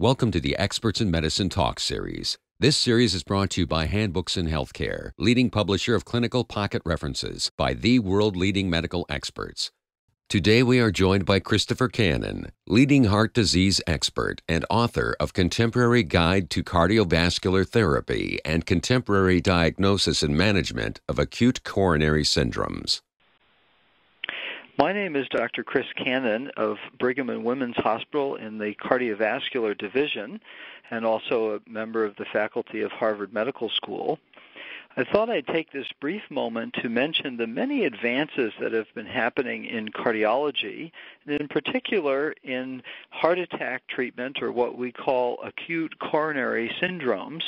Welcome to the Experts in Medicine Talk series. This series is brought to you by Handbooks in Healthcare, leading publisher of clinical pocket references by the world leading medical experts. Today we are joined by Christopher Cannon, leading heart disease expert and author of Contemporary Guide to Cardiovascular Therapy and Contemporary Diagnosis and Management of Acute Coronary Syndromes. My name is Dr. Chris Cannon of Brigham and Women's Hospital in the Cardiovascular Division and also a member of the faculty of Harvard Medical School. I thought I'd take this brief moment to mention the many advances that have been happening in cardiology, and in particular in heart attack treatment or what we call acute coronary syndromes,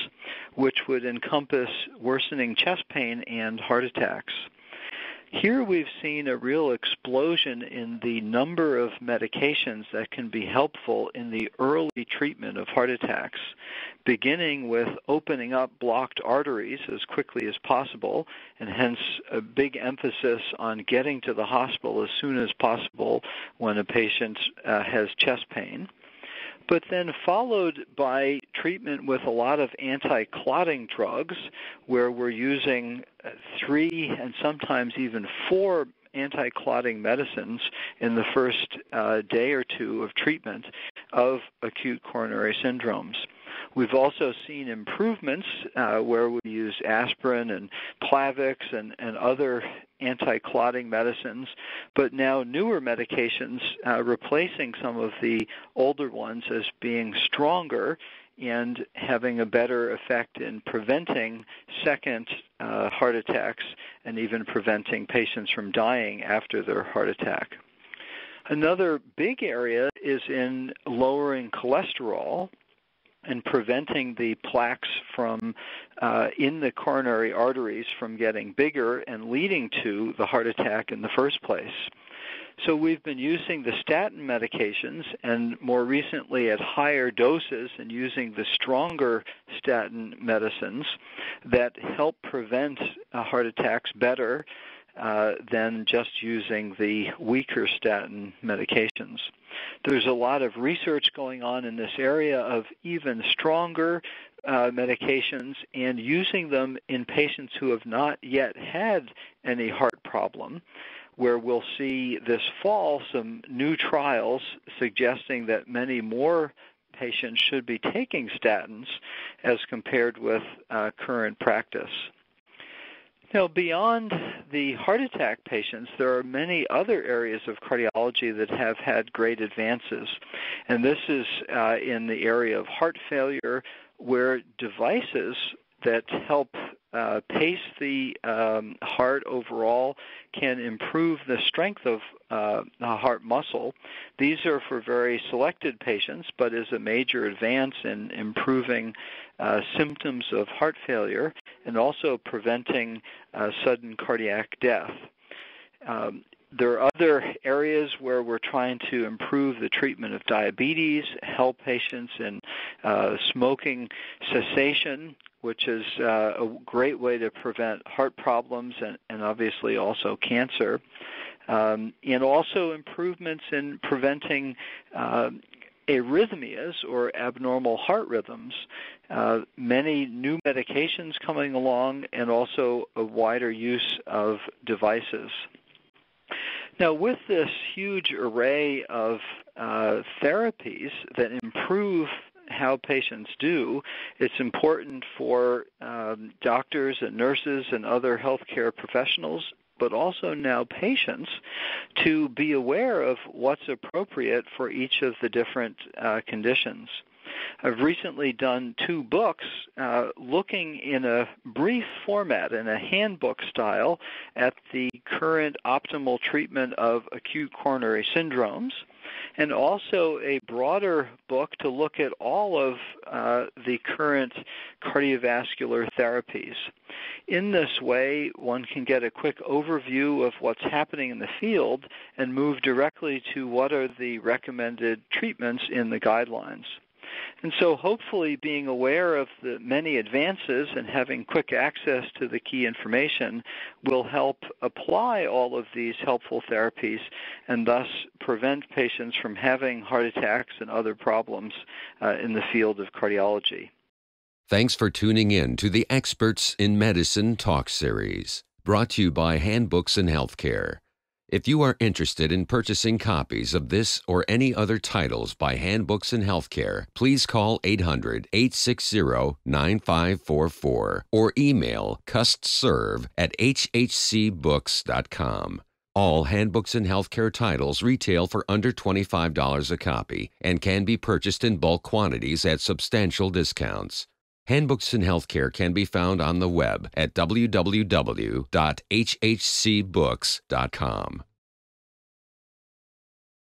which would encompass worsening chest pain and heart attacks. Here we've seen a real explosion in the number of medications that can be helpful in the early treatment of heart attacks, beginning with opening up blocked arteries as quickly as possible, and hence a big emphasis on getting to the hospital as soon as possible when a patient uh, has chest pain but then followed by treatment with a lot of anti-clotting drugs where we're using uh, three and sometimes even four anti-clotting medicines in the first uh, day or two of treatment of acute coronary syndromes. We've also seen improvements uh, where we use aspirin and Plavix and, and other anti-clotting medicines, but now newer medications uh, replacing some of the older ones as being stronger and having a better effect in preventing second uh, heart attacks and even preventing patients from dying after their heart attack. Another big area is in lowering cholesterol and preventing the plaques from uh, in the coronary arteries from getting bigger and leading to the heart attack in the first place. So we've been using the statin medications and more recently at higher doses and using the stronger statin medicines that help prevent uh, heart attacks better uh, than just using the weaker statin medications. There's a lot of research going on in this area of even stronger uh, medications and using them in patients who have not yet had any heart problem where we'll see this fall some new trials suggesting that many more patients should be taking statins as compared with uh, current practice. Now, beyond the heart attack patients, there are many other areas of cardiology that have had great advances. And this is uh, in the area of heart failure, where devices that help uh, pace the um, heart overall can improve the strength of uh, the heart muscle. These are for very selected patients, but is a major advance in improving uh, symptoms of heart failure and also preventing uh, sudden cardiac death. Um, there are other areas where we're trying to improve the treatment of diabetes, help patients in uh, smoking cessation, which is uh, a great way to prevent heart problems and, and obviously also cancer. Um, and also improvements in preventing uh, arrhythmias or abnormal heart rhythms. Uh, many new medications coming along and also a wider use of devices. Now, with this huge array of uh, therapies that improve how patients do, it's important for um, doctors and nurses and other healthcare professionals, but also now patients, to be aware of what's appropriate for each of the different uh, conditions. I've recently done two books uh, looking in a brief format, in a handbook style, at the current optimal treatment of acute coronary syndromes and also a broader book to look at all of uh, the current cardiovascular therapies. In this way, one can get a quick overview of what's happening in the field and move directly to what are the recommended treatments in the guidelines. And so, hopefully, being aware of the many advances and having quick access to the key information will help apply all of these helpful therapies and thus prevent patients from having heart attacks and other problems uh, in the field of cardiology. Thanks for tuning in to the Experts in Medicine Talk series, brought to you by Handbooks in Healthcare. If you are interested in purchasing copies of this or any other titles by Handbooks in Healthcare, please call 800 860 9544 or email custserve at hhcbooks.com. All Handbooks in Healthcare titles retail for under $25 a copy and can be purchased in bulk quantities at substantial discounts. Handbooks in Healthcare can be found on the web at www.hhcbooks.com.